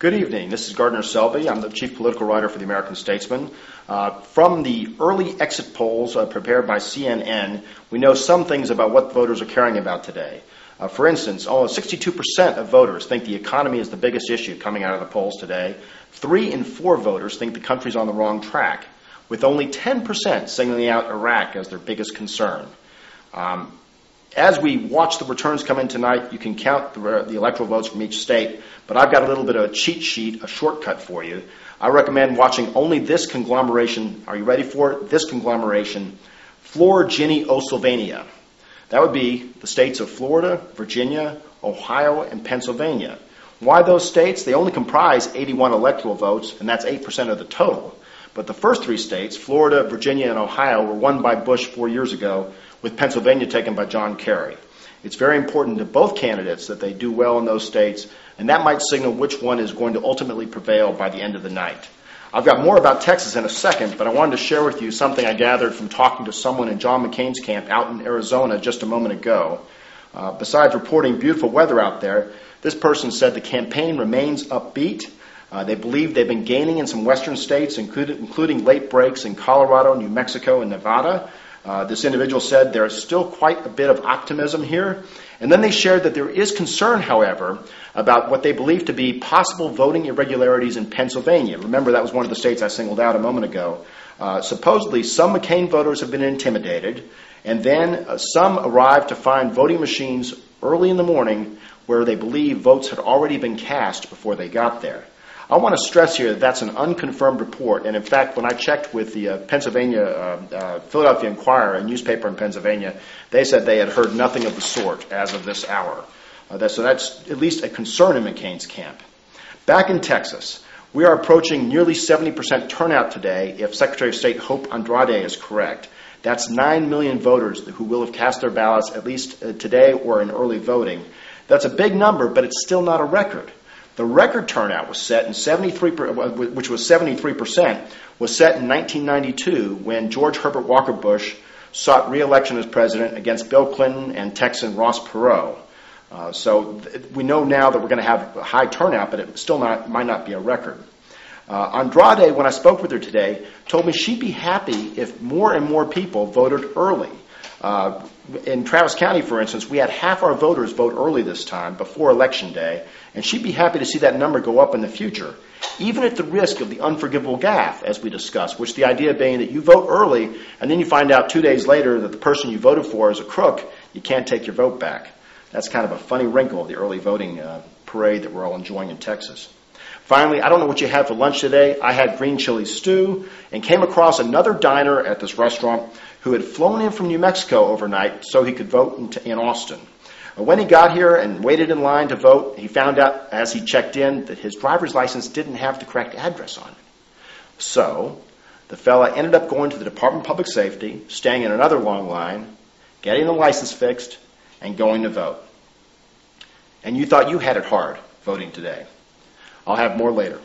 Good evening. This is Gardner Selby. I'm the chief political writer for the American Statesman. Uh, from the early exit polls uh, prepared by CNN, we know some things about what voters are caring about today. Uh, for instance, almost 62% of voters think the economy is the biggest issue coming out of the polls today. Three in four voters think the country's on the wrong track, with only 10% singling out Iraq as their biggest concern. Um, as we watch the returns come in tonight, you can count the, the, electoral votes from each state, but I've got a little bit of a cheat sheet, a shortcut for you. I recommend watching only this conglomeration. Are you ready for it? This conglomeration, Flor-Ginny-Osylvania. That would be the states of Florida, Virginia, Ohio, and Pennsylvania. Why those states? They only comprise 81 electoral votes, and that's 8% of the total. But the first three states, Florida, Virginia, and Ohio, were won by Bush four years ago, with Pennsylvania taken by John Kerry. It's very important to both candidates that they do well in those states, and that might signal which one is going to ultimately prevail by the end of the night. I've got more about Texas in a second, but I wanted to share with you something I gathered from talking to someone in John McCain's camp out in Arizona just a moment ago. Uh, besides reporting beautiful weather out there, this person said the campaign remains upbeat. Uh, they believe they've been gaining in some western states, including, including late breaks in Colorado, New Mexico, and Nevada. Uh, this individual said there is still quite a bit of optimism here. And then they shared that there is concern, however, about what they believe to be possible voting irregularities in Pennsylvania. Remember, that was one of the states I singled out a moment ago. Uh, supposedly, some McCain voters have been intimidated, and then uh, some arrived to find voting machines early in the morning where they believe votes had already been cast before they got there. I want to stress here that that's an unconfirmed report, and in fact, when I checked with the uh, Pennsylvania, uh, uh, Philadelphia Inquirer, a newspaper in Pennsylvania, they said they had heard nothing of the sort as of this hour. Uh, that, so that's at least a concern in McCain's camp. Back in Texas, we are approaching nearly 70% turnout today if Secretary of State Hope Andrade is correct. That's 9 million voters who will have cast their ballots at least uh, today or in early voting. That's a big number, but it's still not a record. The record turnout was set in 73, which was 73%, was set in 1992 when George Herbert Walker Bush sought re-election as president against Bill Clinton and Texan Ross Perot. Uh, so th- we know now that we're going to have a high turnout, but it still not, might not be a record. Uh, Andrade, when I spoke with her today, told me she'd be happy if more and more people voted early. Uh, in Travis County, for instance, we had half our voters vote early this time, before Election Day, and she'd be happy to see that number go up in the future, even at the risk of the unforgivable gaffe, as we discussed, which the idea being that you vote early, and then you find out two days later that the person you voted for is a crook, you can't take your vote back. That's kind of a funny wrinkle of the early voting uh, parade that we're all enjoying in Texas. Finally, I don't know what you had for lunch today. I had green chili stew and came across another diner at this restaurant who had flown in from New Mexico overnight so he could vote in, Austin. When he got here and waited in line to vote, he found out as he checked in that his driver's license didn't have the correct address on it. So, the fella ended up going to the Department of Public Safety, staying in another long line, getting the license fixed, and going to vote. And you thought you had it hard voting today. I'll have more later.